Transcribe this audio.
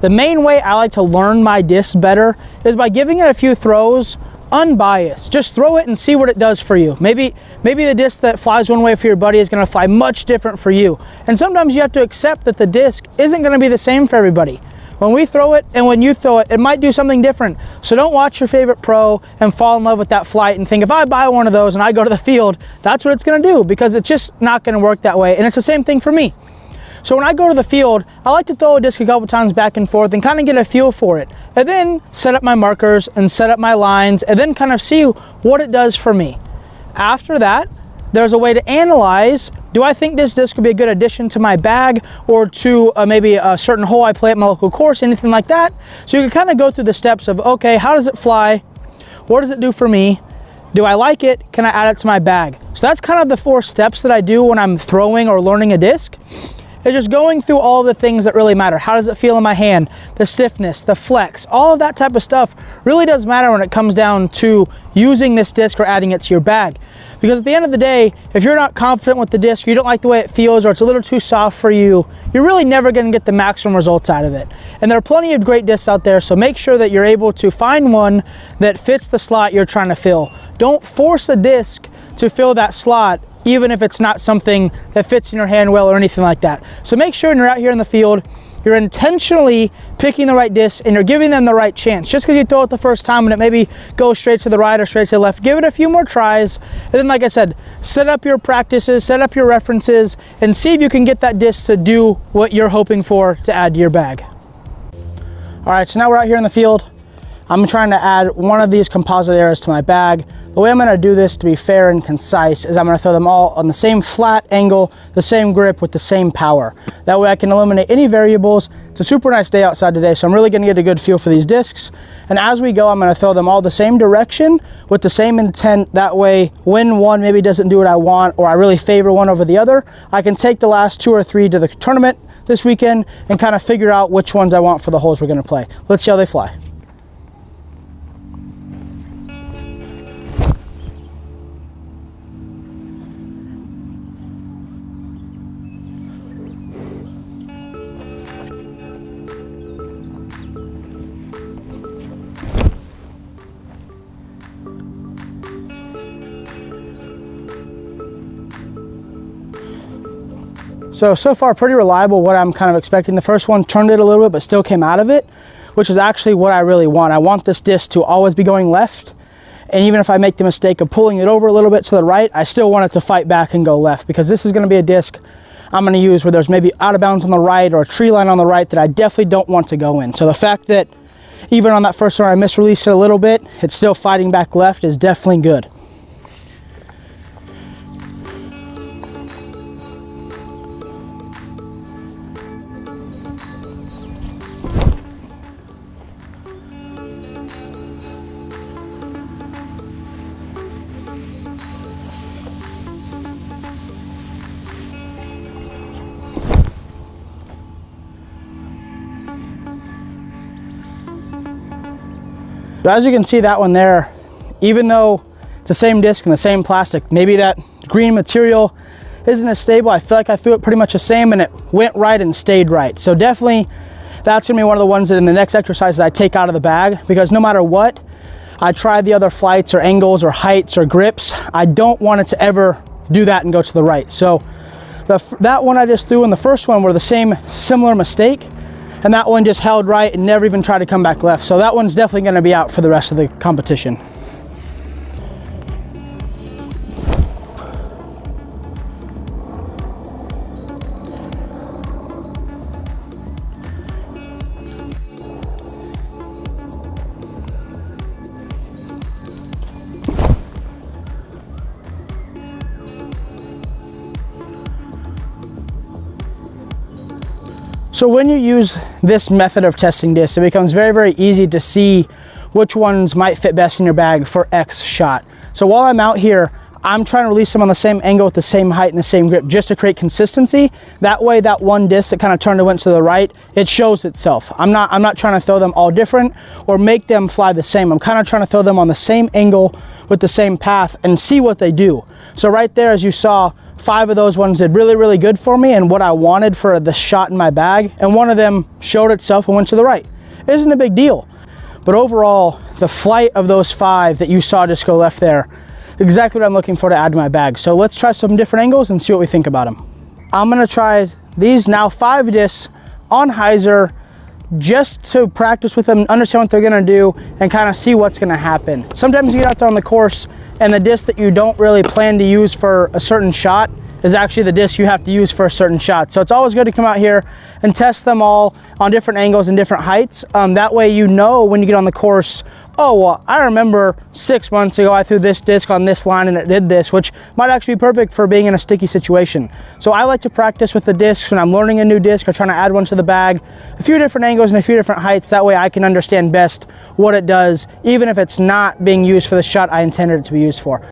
the main way I like to learn my disc better is by giving it a few throws unbiased. Just throw it and see what it does for you. Maybe maybe the disc that flies one way for your buddy is going to fly much different for you. And sometimes you have to accept that the disc isn't going to be the same for everybody. When we throw it and when you throw it, it might do something different. So don't watch your favorite pro and fall in love with that flight and think if I buy one of those and I go to the field, that's what it's going to do because it's just not going to work that way. And it's the same thing for me. So when I go to the field, I like to throw a disc a couple times back and forth and kind of get a feel for it. And then set up my markers and set up my lines and then kind of see what it does for me. After that, there's a way to analyze, do I think this disc would be a good addition to my bag or to uh, maybe a certain hole I play at my local course, anything like that. So you can kind of go through the steps of, okay, how does it fly? What does it do for me? Do I like it? Can I add it to my bag? So that's kind of the four steps that I do when I'm throwing or learning a disc. It's just going through all the things that really matter. How does it feel in my hand? The stiffness, the flex, all of that type of stuff really does matter when it comes down to using this disc or adding it to your bag. Because at the end of the day, if you're not confident with the disc, you don't like the way it feels, or it's a little too soft for you, you're really never gonna get the maximum results out of it. And there are plenty of great discs out there, so make sure that you're able to find one that fits the slot you're trying to fill. Don't force a disc to fill that slot even if it's not something that fits in your hand well or anything like that. So make sure when you're out here in the field, you're intentionally picking the right disc and you're giving them the right chance. Just because you throw it the first time and it maybe goes straight to the right or straight to the left, give it a few more tries. And then, like I said, set up your practices, set up your references, and see if you can get that disc to do what you're hoping for to add to your bag. All right, so now we're out here in the field. I'm trying to add one of these composite arrows to my bag. The way I'm gonna do this to be fair and concise is I'm gonna throw them all on the same flat angle, the same grip with the same power. That way I can eliminate any variables. It's a super nice day outside today, so I'm really gonna get a good feel for these discs. And as we go, I'm gonna throw them all the same direction with the same intent. That way, when one maybe doesn't do what I want or I really favor one over the other, I can take the last two or three to the tournament this weekend and kind of figure out which ones I want for the holes we're gonna play. Let's see how they fly. So, so far pretty reliable what I'm kind of expecting. The first one turned it a little bit, but still came out of it, which is actually what I really want. I want this disc to always be going left. And even if I make the mistake of pulling it over a little bit to the right, I still want it to fight back and go left because this is gonna be a disc I'm gonna use where there's maybe out of bounds on the right or a tree line on the right that I definitely don't want to go in. So the fact that even on that first one I misreleased it a little bit, it's still fighting back left is definitely good. But as you can see that one there, even though it's the same disc and the same plastic, maybe that green material isn't as stable. I feel like I threw it pretty much the same and it went right and stayed right. So definitely that's gonna be one of the ones that in the next exercises I take out of the bag because no matter what, I try the other flights or angles or heights or grips, I don't want it to ever do that and go to the right. So the, that one I just threw and the first one were the same similar mistake and that one just held right and never even tried to come back left. So that one's definitely gonna be out for the rest of the competition. So when you use this method of testing discs, it becomes very, very easy to see which ones might fit best in your bag for X shot. So while I'm out here, I'm trying to release them on the same angle with the same height and the same grip just to create consistency. That way that one disc that kind of turned and went to the right, it shows itself. I'm not, I'm not trying to throw them all different or make them fly the same. I'm kind of trying to throw them on the same angle with the same path and see what they do. So right there, as you saw, five of those ones did really, really good for me and what I wanted for the shot in my bag. And one of them showed itself and went to the right. It isn't a big deal. But overall, the flight of those five that you saw just go left there, exactly what I'm looking for to add to my bag. So let's try some different angles and see what we think about them. I'm gonna try these now five discs on hyzer just to practice with them, understand what they're gonna do, and kind of see what's gonna happen. Sometimes you get out there on the course and the disc that you don't really plan to use for a certain shot is actually the disc you have to use for a certain shot. So it's always good to come out here and test them all on different angles and different heights. Um, that way you know when you get on the course, oh, well, I remember six months ago I threw this disc on this line and it did this, which might actually be perfect for being in a sticky situation. So I like to practice with the discs when I'm learning a new disc or trying to add one to the bag, a few different angles and a few different heights. That way I can understand best what it does, even if it's not being used for the shot I intended it to be used for.